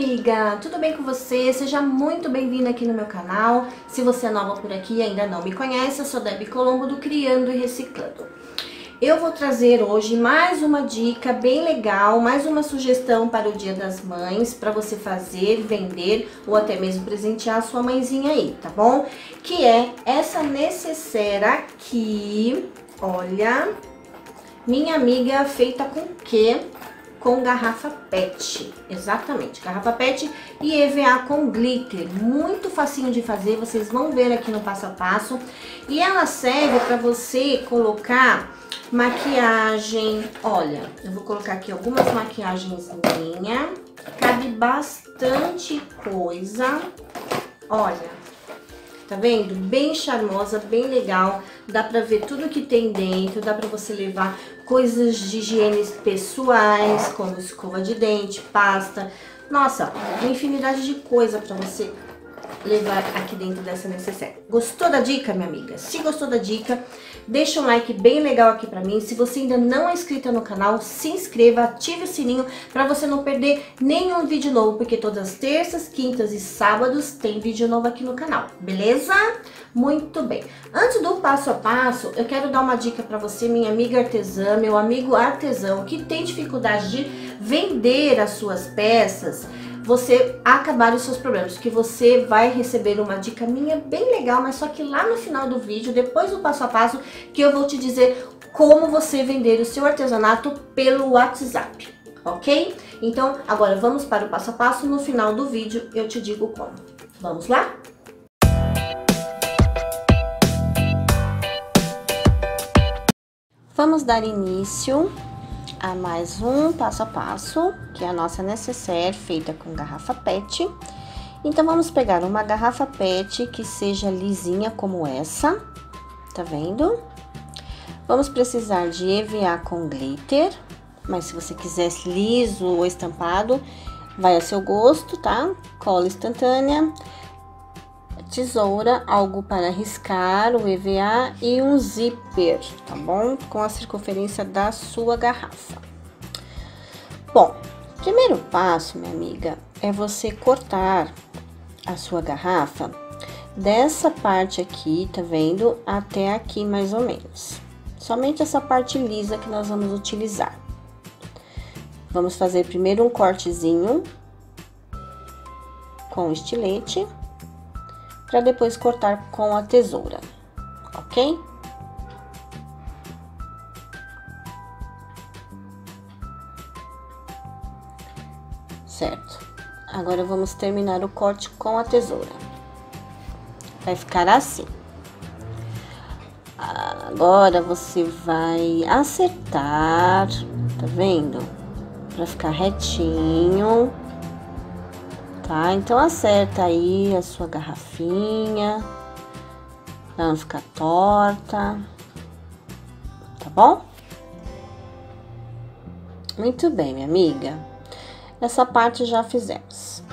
amiga! Tudo bem com você? Seja muito bem-vinda aqui no meu canal. Se você é nova por aqui e ainda não me conhece, eu sou Debbie Colombo do Criando e Reciclando. Eu vou trazer hoje mais uma dica bem legal, mais uma sugestão para o Dia das Mães, para você fazer, vender ou até mesmo presentear a sua mãezinha aí, tá bom? Que é essa necessaire aqui, olha, minha amiga feita com quê? Com garrafa PET, exatamente, garrafa PET e EVA com glitter, muito facinho de fazer, vocês vão ver aqui no passo a passo. E ela serve para você colocar maquiagem, olha, eu vou colocar aqui algumas maquiagens minha, cabe bastante coisa, olha, Tá vendo? Bem charmosa, bem legal. Dá pra ver tudo que tem dentro. Dá pra você levar coisas de higiene pessoais, como escova de dente, pasta. Nossa, uma infinidade de coisa pra você levar aqui dentro dessa necessaire. Gostou da dica, minha amiga? Se gostou da dica, deixa um like bem legal aqui pra mim. Se você ainda não é inscrita no canal, se inscreva, ative o sininho pra você não perder nenhum vídeo novo, porque todas as terças, quintas e sábados tem vídeo novo aqui no canal, beleza? Muito bem. Antes do passo a passo, eu quero dar uma dica pra você, minha amiga artesã, meu amigo artesão, que tem dificuldade de vender as suas peças, você acabar os seus problemas, que você vai receber uma dica minha bem legal, mas só que lá no final do vídeo, depois do passo a passo, que eu vou te dizer como você vender o seu artesanato pelo WhatsApp, ok? Então, agora vamos para o passo a passo, no final do vídeo eu te digo como. Vamos lá? Vamos dar início a mais um passo a passo, que é a nossa necessaire feita com garrafa PET. Então, vamos pegar uma garrafa PET que seja lisinha como essa, tá vendo? Vamos precisar de EVA com glitter, mas se você quiser liso ou estampado, vai a seu gosto, tá? Cola instantânea, tesoura, algo para riscar, o EVA e um zíper, tá bom? Com a circunferência da sua garrafa. Bom, primeiro passo, minha amiga, é você cortar a sua garrafa dessa parte aqui, tá vendo? Até aqui mais ou menos. Somente essa parte lisa que nós vamos utilizar. Vamos fazer primeiro um cortezinho com estilete para depois cortar com a tesoura, ok? Certo. Agora vamos terminar o corte com a tesoura. Vai ficar assim. Agora você vai acertar, tá vendo? Para ficar retinho tá? Então acerta aí a sua garrafinha, pra não ficar torta, tá bom? Muito bem, minha amiga. Essa parte já fizemos.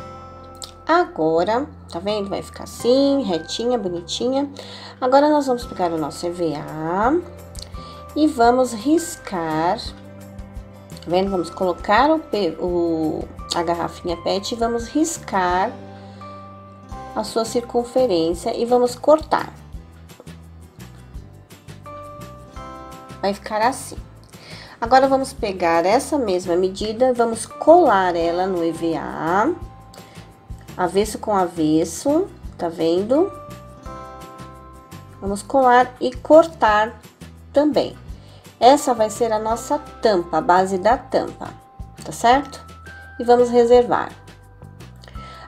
Agora, tá vendo? Vai ficar assim, retinha, bonitinha. Agora, nós vamos pegar o nosso EVA e vamos riscar, tá vendo? Vamos colocar o, o a garrafinha PET e vamos riscar a sua circunferência e vamos cortar. Vai ficar assim. Agora, vamos pegar essa mesma medida, vamos colar ela no EVA, avesso com avesso, tá vendo? Vamos colar e cortar também. Essa vai ser a nossa tampa, a base da tampa, tá certo? E vamos reservar.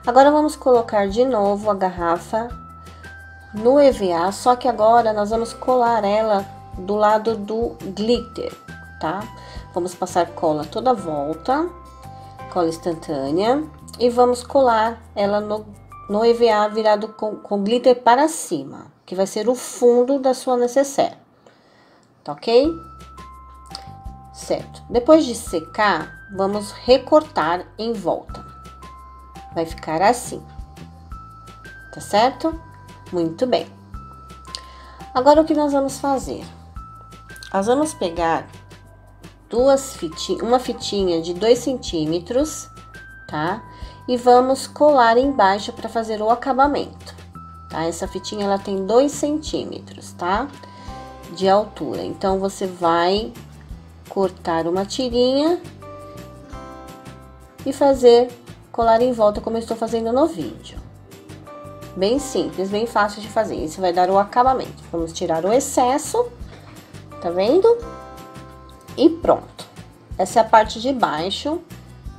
Agora vamos colocar de novo a garrafa no EVA, só que agora nós vamos colar ela do lado do glitter, tá? Vamos passar cola toda a volta, cola instantânea, e vamos colar ela no, no EVA virado com, com glitter para cima, que vai ser o fundo da sua necessaire, tá ok? Certo. Depois de secar, vamos recortar em volta. Vai ficar assim. Tá certo? Muito bem. Agora, o que nós vamos fazer? Nós vamos pegar duas fitinhas, uma fitinha de 2 centímetros, tá? E vamos colar embaixo para fazer o acabamento, tá? Essa fitinha, ela tem dois centímetros, tá? De altura. Então, você vai cortar uma tirinha e fazer colar em volta, como eu estou fazendo no vídeo. Bem simples, bem fácil de fazer. Isso vai dar o acabamento. Vamos tirar o excesso, tá vendo? E pronto. Essa é a parte de baixo,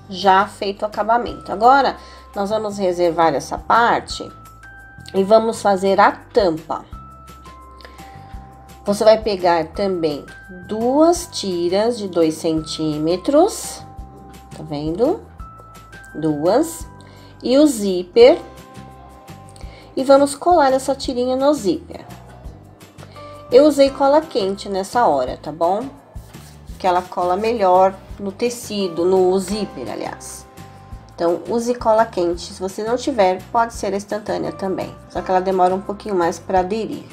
já feito o acabamento. Agora, nós vamos reservar essa parte e vamos fazer a tampa. Você vai pegar também duas tiras de dois centímetros, tá vendo? Duas. E o zíper e vamos colar essa tirinha no zíper. Eu usei cola quente nessa hora, tá bom? Que ela cola melhor no tecido, no zíper, aliás. Então, use cola quente. Se você não tiver, pode ser instantânea também. Só que ela demora um pouquinho mais para aderir.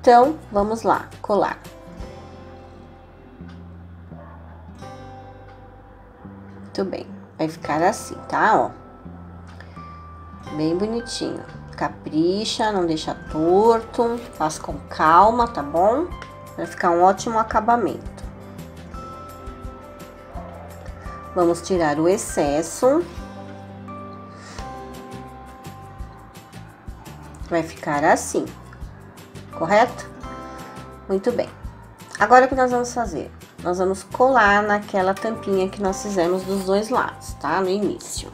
Então, vamos lá, colar. Muito bem. Vai ficar assim, tá? Ó. Bem bonitinho. Capricha, não deixa torto, faz com calma, tá bom? Vai ficar um ótimo acabamento. Vamos tirar o excesso. Vai ficar assim, correto? Muito bem. Agora o que nós vamos fazer? Nós vamos colar naquela tampinha que nós fizemos dos dois lados, tá? No início.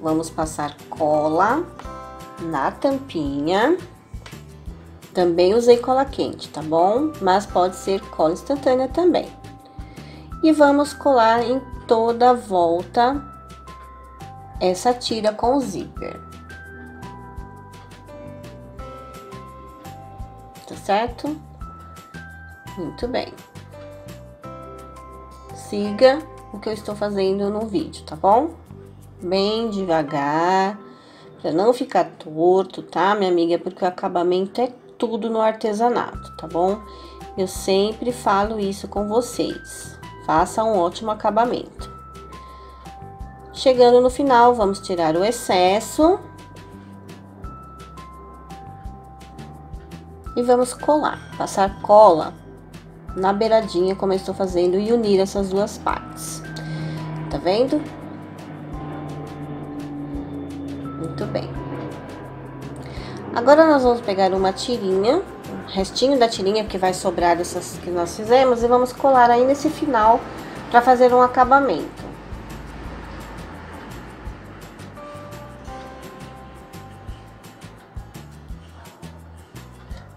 Vamos passar cola na tampinha. Também usei cola quente, tá bom? Mas pode ser cola instantânea também. E vamos colar em toda a volta essa tira com o zíper. Certo? Muito bem. Siga o que eu estou fazendo no vídeo, tá bom? bem devagar, para não ficar torto, tá, minha amiga? Porque o acabamento é tudo no artesanato, tá bom? Eu sempre falo isso com vocês. Faça um ótimo acabamento. Chegando no final, vamos tirar o excesso. E vamos colar, passar cola na beiradinha, como eu estou fazendo, e unir essas duas partes. Tá vendo? Muito bem. Agora nós vamos pegar uma tirinha, um restinho da tirinha que vai sobrar dessas que nós fizemos e vamos colar aí nesse final para fazer um acabamento.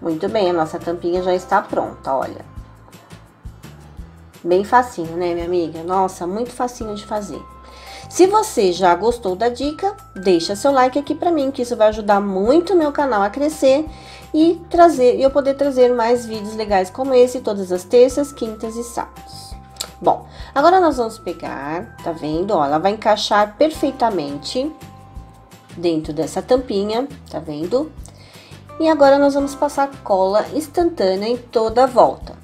Muito bem, a nossa tampinha já está pronta, olha. Bem facinho, né, minha amiga? Nossa, muito facinho de fazer. Se você já gostou da dica, deixa seu like aqui para mim, que isso vai ajudar muito o meu canal a crescer e trazer, eu poder trazer mais vídeos legais como esse todas as terças, quintas e sábados. Bom, agora nós vamos pegar, tá vendo? Ó, ela vai encaixar perfeitamente dentro dessa tampinha, tá vendo? E agora nós vamos passar cola instantânea em toda a volta.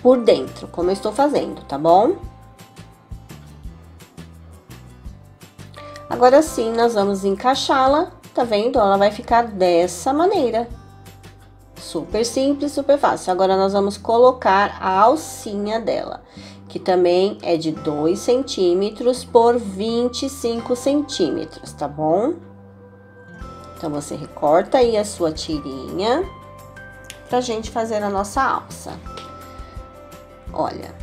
Por dentro, como eu estou fazendo, tá bom? Agora sim, nós vamos encaixá-la, tá vendo? Ela vai ficar dessa maneira. Super simples, super fácil. Agora, nós vamos colocar a alcinha dela, que também é de 2 centímetros por 25 centímetros, tá bom? Então, você recorta aí a sua tirinha pra gente fazer a nossa alça. Olha,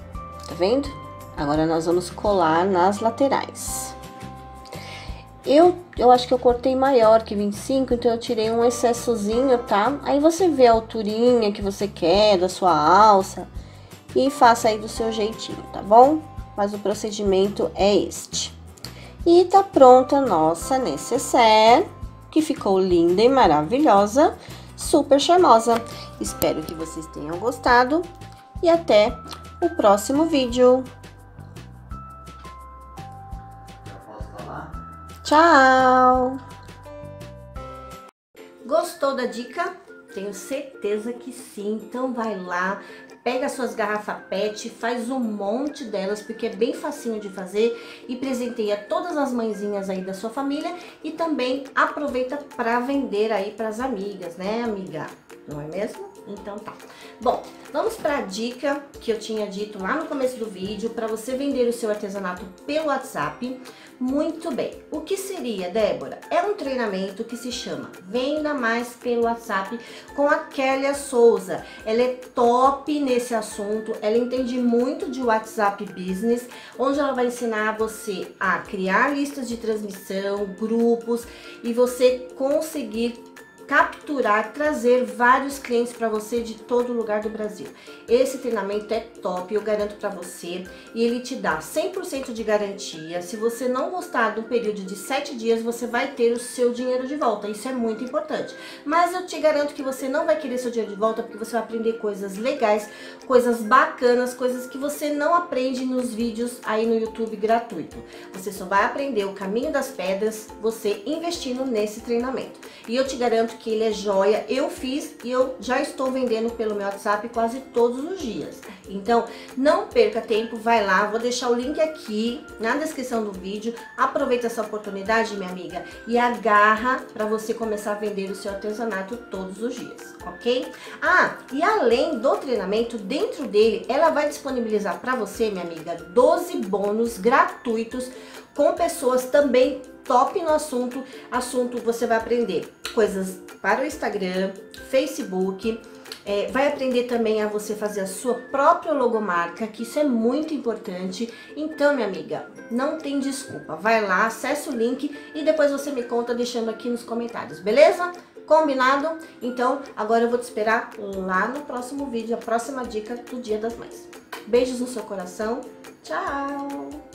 tá vendo? Agora, nós vamos colar nas laterais. Eu, eu acho que eu cortei maior que 25, então eu tirei um excessozinho, tá? Aí você vê a alturinha que você quer da sua alça e faça aí do seu jeitinho, tá bom? Mas o procedimento é este. E tá pronta a nossa necessaire, que ficou linda e maravilhosa, super charmosa. Espero que vocês tenham gostado e até o próximo vídeo. Tchau! Gostou da dica? Tenho certeza que sim, então vai lá, pega suas garrafas PET, faz um monte delas, porque é bem facinho de fazer e presenteia todas as mãezinhas aí da sua família e também aproveita para vender aí para as amigas, né, amiga? Não é mesmo? Então tá. Bom, vamos para a dica que eu tinha dito lá no começo do vídeo para você vender o seu artesanato pelo WhatsApp. Muito bem. O que seria, Débora? É um treinamento que se chama Venda Mais pelo WhatsApp com a Kélia Souza. Ela é top nesse assunto, ela entende muito de WhatsApp Business, onde ela vai ensinar você a criar listas de transmissão, grupos e você conseguir capturar, trazer vários clientes para você de todo lugar do Brasil. Esse treinamento é top, eu garanto para você, e ele te dá 100% de garantia. Se você não gostar do período de 7 dias, você vai ter o seu dinheiro de volta. Isso é muito importante. Mas eu te garanto que você não vai querer seu dinheiro de volta porque você vai aprender coisas legais, coisas bacanas, coisas que você não aprende nos vídeos aí no YouTube gratuito. Você só vai aprender o caminho das pedras você investindo nesse treinamento. E eu te garanto que ele é joia. Eu fiz e eu já estou vendendo pelo meu WhatsApp quase todos os dias. Então, não perca tempo, vai lá, vou deixar o link aqui na descrição do vídeo. Aproveita essa oportunidade, minha amiga, e agarra para você começar a vender o seu artesanato todos os dias, ok? Ah, e além do treinamento, dentro dele, ela vai disponibilizar para você, minha amiga, 12 bônus gratuitos com pessoas também top no assunto. Assunto você vai aprender coisas para o Instagram, Facebook. É, vai aprender também a você fazer a sua própria logomarca, que isso é muito importante. Então, minha amiga, não tem desculpa. Vai lá, acessa o link e depois você me conta deixando aqui nos comentários, beleza? Combinado? Então, agora eu vou te esperar lá no próximo vídeo, a próxima dica do Dia das Mães. Beijos no seu coração. Tchau!